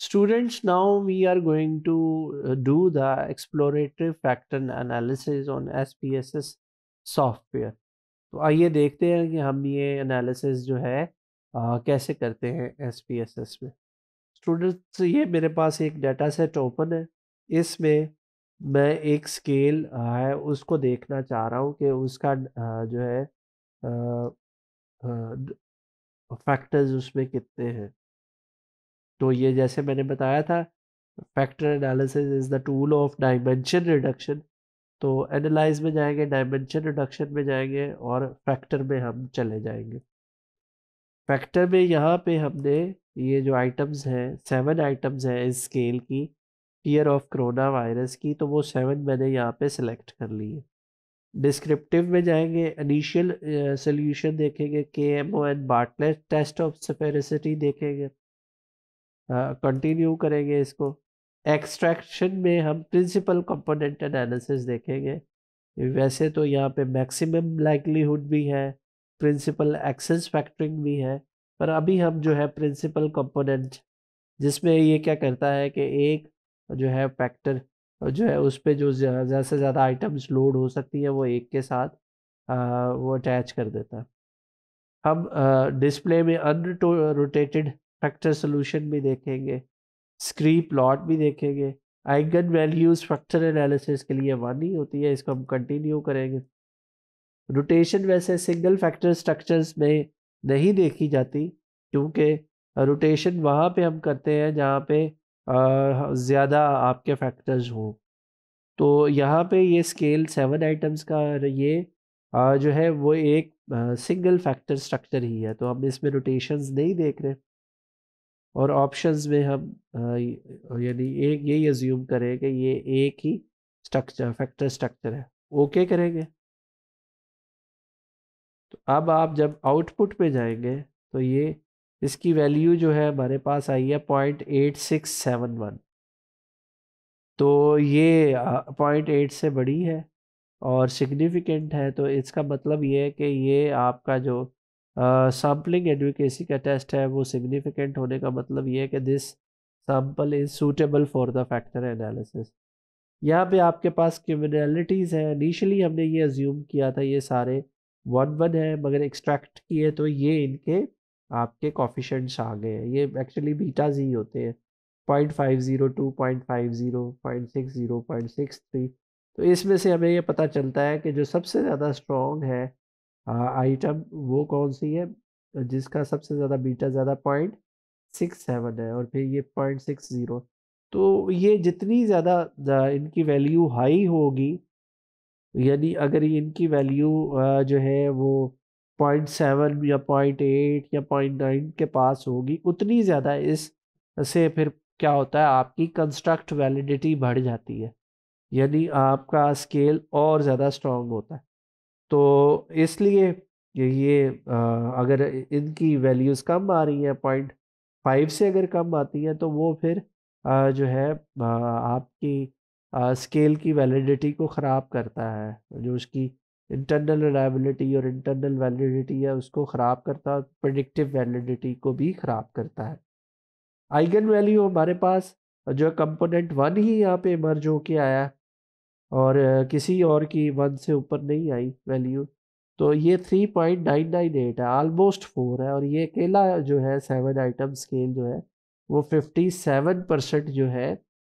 Students, now we are going to uh, do the explorative factor analysis on SPSS software तो आइए देखते हैं कि हम ये एनालिसिस जो है आ, कैसे करते हैं एस पी एस एस में। स्टूडेंट्स ये मेरे पास एक डाटा सेट ओपन है। इसमें मैं एक स्केल है उसको देखना चाह रहा हूँ कि उसका आ, जो है फैक्टर्स उसमें कितने हैं। तो ये जैसे मैंने बताया था factor analysis is the tool of dimension reduction तो एनालाइज में जाएँगे डायमेंशन रिडक्शन में जाएँगे और फैक्टर में हम चले जाएँगे। फैक्टर में यहाँ पे हमने ये जो आइटम्स हैं सेवन आइटम्स हैं इस स्केल की फियर ऑफ़ कोरोना वायरस की तो वो सेवन मैंने यहाँ पे सिलेक्ट कर ली है। डिस्क्रिप्टिव में जाएँगे इनिशियल सोल्यूशन देखेंगे के K M O Bartlett test of sphericity देखेंगे। कंटिन्यू करेंगे इसको। एक्सट्रैक्शन में हम प्रिंसिपल कंपोनेंट एनालिसिस देखेंगे। वैसे तो यहाँ पे मैक्सिमम लाइकलीहुड भी है प्रिंसिपल एक्सेस फैक्टरिंग भी है पर अभी हम जो है प्रिंसिपल कंपोनेंट जिसमें ये क्या करता है कि एक जो है फैक्टर जो है उस पर जो ज़्यादा से ज़्यादा आइटम्स लोड हो सकती है वो एक के साथ आ, वो अटैच कर देता। है हम डिस्प्ले में अन रोटेटेड फैक्टर सोल्यूशन भी देखेंगे स्क्री प्लॉट भी देखेंगे आइगन वैल्यूज़ स्ट्रक्चर एनालिसिस के लिए वन ही होती है, इसको हम कंटिन्यू करेंगे। रोटेशन वैसे सिंगल फैक्टर स्ट्रक्चर्स में नहीं देखी जाती, क्योंकि रोटेशन वहाँ पे हम करते हैं जहाँ पे ज़्यादा आपके फैक्टर्स हों। तो यहाँ पे ये स्केल सेवन आइटम्स का ये जो है वो एक सिंगल फैक्टर स्ट्रक्चर ही है तो हम इसमें रोटेशंस नहीं देख रहे। और ऑप्शंस में हम यानी एक यही अज्यूम करें कि ये एक ही स्ट्रक्चर फैक्टर स्ट्रक्चर है। ओके करेंगे? तो अब आप जब आउटपुट पे जाएँगे तो ये, इसकी वैल्यू जो है हमारे पास आई है point eight six seven one तो ये पॉइंट एट से बड़ी है और सिग्निफिकेंट है तो इसका मतलब ये है कि ये आपका जो सैम्पलिंग एडवोकेसी का टेस्ट है, वो सिग्निफिकेंट होने का मतलब ये है कि this sample is suitable for the factor analysis यहाँ पे आपके पास क्रिमिनलिटीज़ हैं। इनिशियली हमने ये अज्यूम किया था, ये सारे वन वन है, मगर एक्सट्रैक्ट किए तो ये इनके, आपके कॉफिशेंट्स आ गए हैं। ये एक्चुअली बीटाज ही होते हैं। Point five zero two point five zero point six zero point six three तो इसमें से हमें ये पता चलता है कि जो सबसे ज़्यादा स्ट्रॉन्ग है आइटम वो कौन सी है? जिसका सबसे ज़्यादा बीटा ज़्यादा पॉइंट सिक्स सेवन है और फिर ये पॉइंट सिक्स ज़ीरो तो ये जितनी ज़्यादा इनकी वैल्यू हाई होगी, यानी अगर इनकी वैल्यू जो है वो पॉइंट सेवन या पॉइंट एट या पॉइंट नाइन के पास होगी, उतनी ज़्यादा इस से फिर क्या होता है? आपकी कंस्ट्रक्ट वैलिडिटी बढ़ जाती है। यानी आपका स्केल और ज़्यादा स्ट्रॉन्ग होता है। तो इसलिए ये अगर इनकी वैल्यूज़ कम आ रही हैं, पॉइंट फाइव से अगर कम आती हैं तो वो फिर जो है आपकी स्केल की वैलिडिटी को ख़राब करता है। जो उसकी इंटरनल रिलायबिलिटी और इंटरनल वैलिडिटी है, उसको ख़राब करता है, प्रडिक्टिव वैलिडिटी को भी ख़राब करता है। आइगन वैल्यू हमारे पास, जो कंपोनेंट वन ही यहाँ पे इमर्ज होके आया और किसी और की वन से ऊपर नहीं आई वैल्यू। तो ये three point nine nine eight है आलमोस्ट फोर है और ये अकेला जो है सेवन आइटम स्केल जो है वो फिफ्टी सेवन परसेंट जो है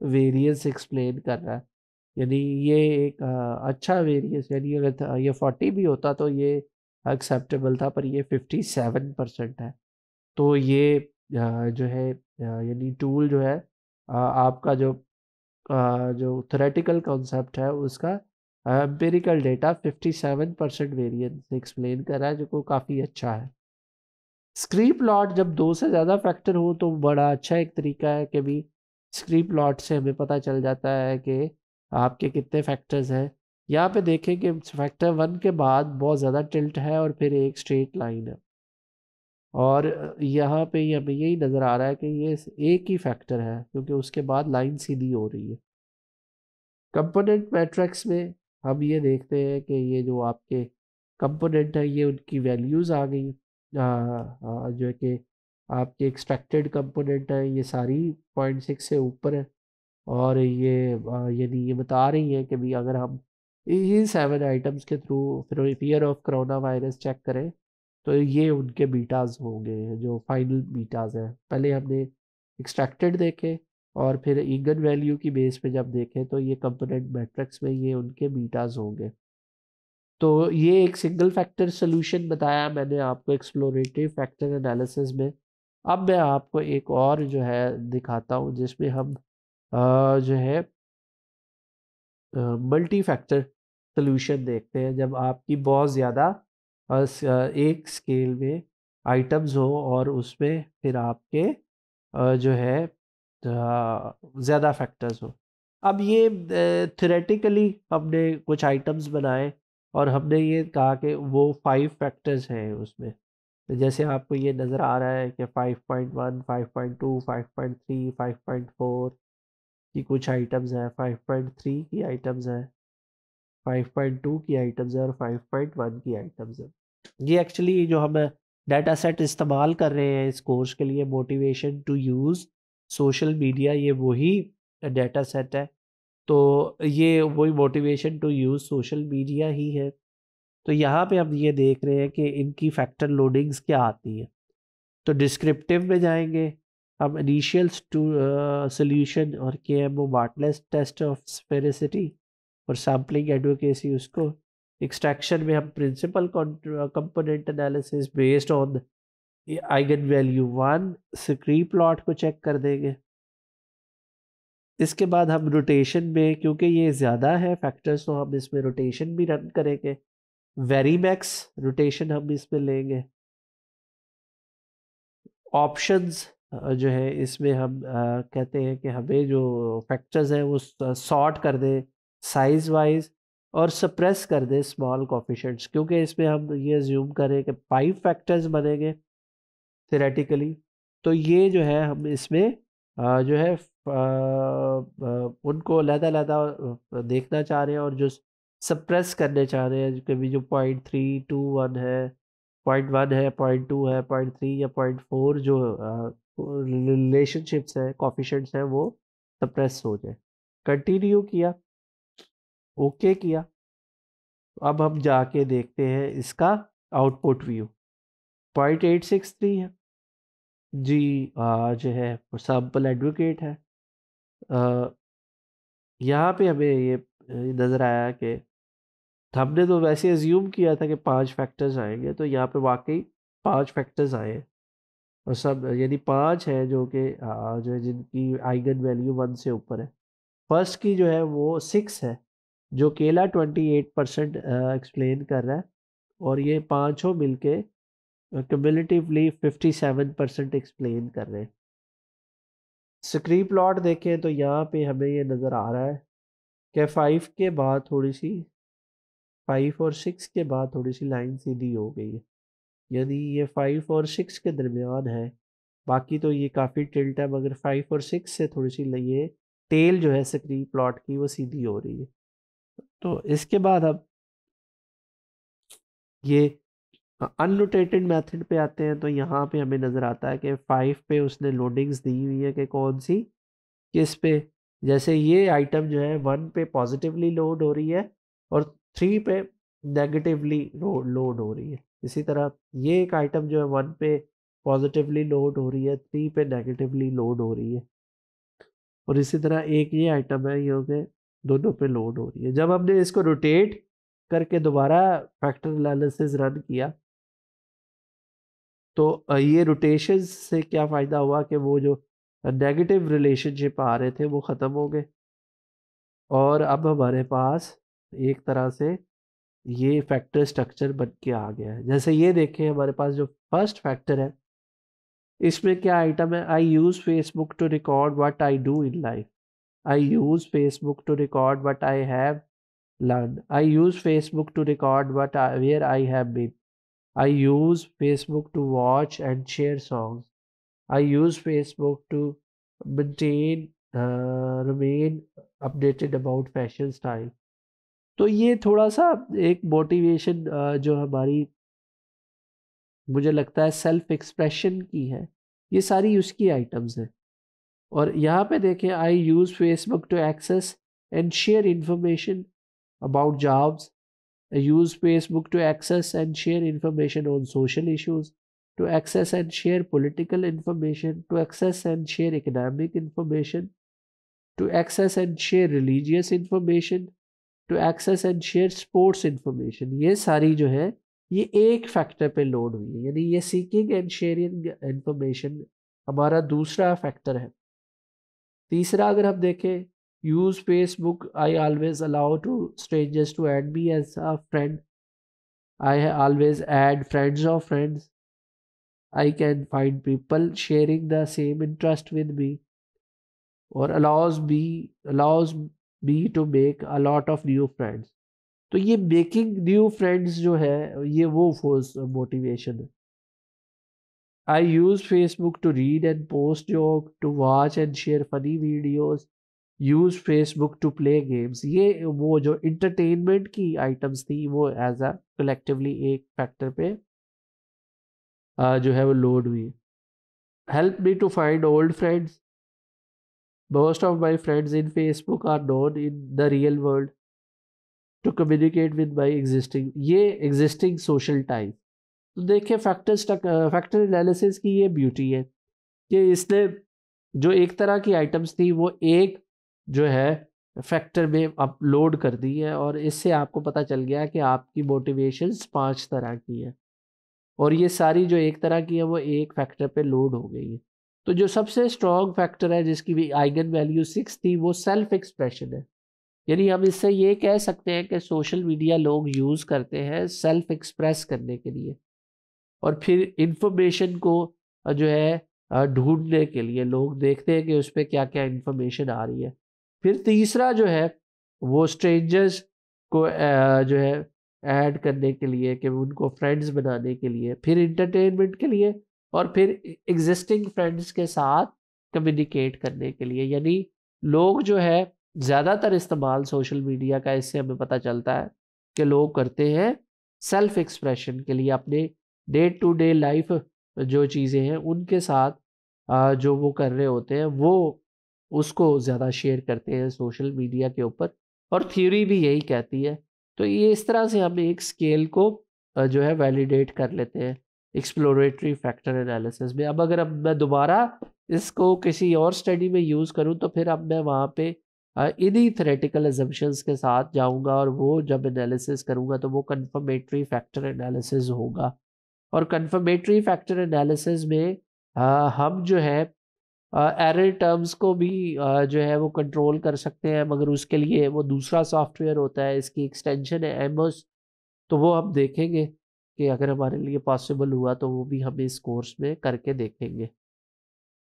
वेरियंस एक्सप्लेन कर रहा है। यानी ये एक आ, अच्छा वेरियंस यानी अगर ये फोर्टी भी होता तो ये एक्सेप्टेबल था पर ये फिफ्टी सेवन परसेंट है। तो ये आ, जो है यानी टूल जो है आ, आपका जो जो थेरेटिकल कॉन्सेप्ट है, उसका empirical data 57 percent variance explain कर रहा है, जो को काफ़ी अच्छा है। स्क्री प्लॉट जब दो से ज़्यादा फैक्टर हो तो बड़ा अच्छा एक तरीका है कि भी स्क्री प्लॉट से हमें पता चल जाता है कि आपके कितने फैक्टर्स हैं। यहाँ पे देखें कि फैक्टर वन के बाद बहुत ज़्यादा टिल्ट है और फिर एक स्ट्रेट लाइन है। और यहाँ पे हमें यही नज़र आ रहा है कि ये एक ही फैक्टर है, क्योंकि उसके बाद लाइन सीधी हो रही है। कंपोनेंट मैट्रिक्स में हम ये देखते हैं कि ये जो आपके कंपोनेंट है, ये उनकी वैल्यूज़ आ गई। जो है कि आपके एक्सपेक्टेड कंपोनेंट है, ये सारी पॉइंट सिक्स से ऊपर है। और ये यानी ये बता रही है कि भाई अगर हम इन सेवन आइटम्स के थ्रू फिर fear of corona virus check करें तो ये उनके बीटाज होंगे, जो फाइनल बीटाज हैं। पहले हमने एक्सट्रैक्टेड देखे और फिर ईगन वैल्यू की बेस पे जब देखें तो ये कंपोनेंट मैट्रिक्स में ये उनके बीटाज होंगे। तो ये एक सिंगल फैक्टर सोल्यूशन बताया मैंने आपको एक्सप्लोरेटिव फैक्टर एनालिसिस में। अब मैं आपको एक और जो है दिखाता हूँ, जिसमें हम जो है मल्टी फैक्टर सोल्यूशन देखते हैं, जब आपकी बहुत ज़्यादा एक स्केल में आइटम्स हो और उसमें फिर आपके जो है ज़्यादा फैक्टर्स हो। अब ये थ्योरेटिकली हमने कुछ आइटम्स बनाए और हमने ये कहा कि वो फाइव फैक्टर्स हैं उसमें। जैसे आपको ये नज़र आ रहा है कि 5.1, 5.2, 5.3, 5.4 की कुछ आइटम्स हैं 5.3 की आइटम्स हैं। 5.2 की आइटम्स है और 5.1 की आइटम्स है। ये एक्चुअली जो हम डाटा सेट इस्तेमाल कर रहे हैं इस कोर्स के लिए motivation to use social media ये वही डाटा सेट है। तो ये वही motivation to use social media ही है। तो यहाँ पे हम ये देख रहे हैं कि इनकी फैक्टर लोडिंग्स क्या आती है। तो डिस्क्रिप्टिव में जाएँगे। हम इनिशियल सोल्यूशन और K M O test of sphericity और सैम्पलिंग एडवोकेसी उसको एक्सट्रैक्शन में हम principal component analysis based on eigen value one scree plot को चेक कर देंगे। इसके बाद हम रोटेशन में क्योंकि ये ज़्यादा है फैक्टर्स तो हम इसमें रोटेशन भी रन करेंगे। वेरी मैक्स रोटेशन हम इसमें लेंगे। ऑप्शंस जो है इसमें हम आ, कहते हैं कि हमें जो फैक्टर्स हैं वो सॉर्ट कर दें। साइज़ वाइज और सप्रेस कर दें स्मॉल कॉफिशेंट्स क्योंकि इसमें हम ये ज्यूम करें कि फाइव फैक्टर्स बनेंगे थेरेटिकली तो ये जो है हम इसमें जो है उनको लहदा लहदा देखना चाह रहे हैं और जो सप्रेस करने चाह रहे हैं, कभी जो पॉइंट थ्री टू वन है पॉइंट वन है पॉइंट टू है पॉइंट थ्री या पॉइंट फोर जो रिलेशनशिप्स हैं कॉफिशेंट्स हैं, वो सप्रेस हो जाए। कंटिन्यू किया। ओके किया। तो अब हम जाके देखते हैं इसका output view. Point eight six three है। जी जो है सैंपल एडवोकेट है। यहाँ पे हमें ये नज़र आया कि हमने तो वैसे एज्यूम किया था कि पाँच फैक्टर्स आएँगे तो यहाँ पे वाकई पाँच फैक्टर्स आए और सब, यानी पाँच है जो कि जो है, जिनकी आइगन वैल्यू वन से ऊपर है। फ़र्स्ट की जो है वो सिक्स है। जो केला ट्वेंटी एट परसेंट एक्सप्लेन कर रहा है और ये पाँचों मिलके cumulatively fifty seven percent explain कर रहे हैं। स्क्री प्लॉट देखें तो यहाँ पे हमें ये नज़र आ रहा है कि फाइव के बाद थोड़ी सी फाइव और सिक्स के बाद थोड़ी सी लाइन सीधी हो गई है। यानी ये फाइव और सिक्स के दरमियान है। बाकी तो ये काफ़ी टिल्ट है, मगर फाइव और सिक्स से थोड़ी सी ये टेल जो है स्क्री प्लॉट की वो सीधी हो रही है। तो इसके बाद अब ये अनरोटेटेड मेथड पे आते हैं तो यहाँ पे हमें नज़र आता है कि फाइव पे उसने लोडिंग्स दी हुई है कि कौन सी, किस पे। जैसे ये आइटम जो है वन पे पॉजिटिवली लोड हो रही है और थ्री पे नेगेटिवली लोड हो रही है। इसी तरह ये एक आइटम जो है वन पे पॉजिटिवली लोड हो रही है थ्री पे नेगेटिवली लोड हो रही है। और इसी तरह एक ये आइटम है, ये के दोनों पे लोड हो रही है। जब हमने इसको रोटेट करके दोबारा फैक्टर एनालिसिस रन किया तो ये रोटेशन से क्या फ़ायदा हुआ कि वो जो नेगेटिव रिलेशनशिप आ रहे थे वो ख़त्म हो गए? और अब हमारे पास एक तरह से ये फैक्टर स्ट्रक्चर बन के आ गया है। जैसे ये देखें, हमारे पास जो फ़र्स्ट फैक्टर है, इसमें क्या आइटम है? I use Facebook to record what I do in life I use Facebook to record what I have learn I use Facebook to record what where I have been I use Facebook to watch and share songs. I use Facebook to maintain, uh, remain updated about fashion style. तो ये थोड़ा सा एक motivation uh, जो हमारी मुझे लगता है सेल्फ एक्सप्रेशन की है ये सारी उसकी आइटम्स हैं और यहाँ पे देखें I use Facebook to access and share information about jobs I use Facebook to access and share information on social issues to access and share political information to access and share economic information to access and share religious information to access and share sports information ये सारी जो है, ये एक factor पे load हुई है। यानी ये सीकिंग एंड शेयरिंग इंफॉर्मेशन हमारा दूसरा फैक्टर है। तीसरा अगर हम देखें use Facebook I always allow to strangers to add me as a friend I always add friends of friends I can find people sharing the same interest with me और allows be allows be to make a lot of new friends तो ये making new friends जो है, ये वो force motivation है। I use Facebook to read and post joke to watch and share funny videos use Facebook to play games ये वो जो इंटरटेनमेंट की आइटम्स थी वो एज अ कलेक्टिवली एक फैक्टर पे जो है वो लोड हुई help me to find old friends most of my friends in Facebook are known in the real world to communicate with my existing ये एग्जिस्टिंग सोशल टाइप तो देखिए factors factor analysis की ये ब्यूटी है कि इसने जो एक तरह की आइटम्स थी, वो एक जो है फैक्टर में अपलोड कर दी है और इससे आपको पता चल गया कि आपकी मोटिवेशंस पाँच तरह की है। और ये सारी जो एक तरह की है, वो एक फैक्टर पे लोड हो गई है। तो जो सबसे स्ट्रॉन्ग फैक्टर है, जिसकी भी आइगन वैल्यू सिक्स थी, वो सेल्फ एक्सप्रेशन है। यानी हम इससे ये कह सकते हैं कि सोशल मीडिया लोग यूज़ करते हैं सेल्फ एक्सप्रेस करने के लिए। और फिर इंफॉर्मेशन को जो है ढूँढने के लिए लोग देखते हैं कि उस पर क्या क्या इन्फॉर्मेशन आ रही है। फिर तीसरा जो है, वो स्ट्रेंजर्स को जो है ऐड करने के लिए कि उनको फ्रेंड्स बनाने के लिए, फिर इंटरटेनमेंट के लिए और फिर एग्जिस्टिंग फ्रेंड्स के साथ कम्युनिकेट करने के लिए। यानी लोग जो है, ज़्यादातर इस्तेमाल सोशल मीडिया का इससे हमें पता चलता है कि लोग करते हैं सेल्फ एक्सप्रेशन के लिए अपने डे टू डे लाइफ जो चीज़ें हैं, उनके साथ जो वो कर रहे होते हैं, वो उसको ज़्यादा शेयर करते हैं सोशल मीडिया के ऊपर और थ्योरी भी यही कहती है। तो ये इस तरह से हम एक स्केल को जो है वैलिडेट कर लेते हैं एक्सप्लोरेटरी फैक्टर एनालिसिस में। अब अगर अब मैं दोबारा इसको किसी और स्टडी में यूज़ करूँ तो फिर अब मैं वहाँ पे इन्हीं थ्रेटिकल एजम्पन्स के साथ जाऊँगा और वो जब एनालिसिस करूँगा तो वो कन्फर्मेटरी फैक्टर एनालिसिस होगा। और कन्फर्मेटरी फैक्टर एनालिसिस में आ, हम जो है एरर टर्म्स को भी आ, जो है वो कंट्रोल कर सकते हैं मगर उसके लिए वो दूसरा सॉफ्टवेयर होता है इसकी एक्सटेंशन है एमोस तो वो हम देखेंगे कि अगर हमारे लिए पॉसिबल हुआ तो वो भी हम इस कोर्स में करके देखेंगे।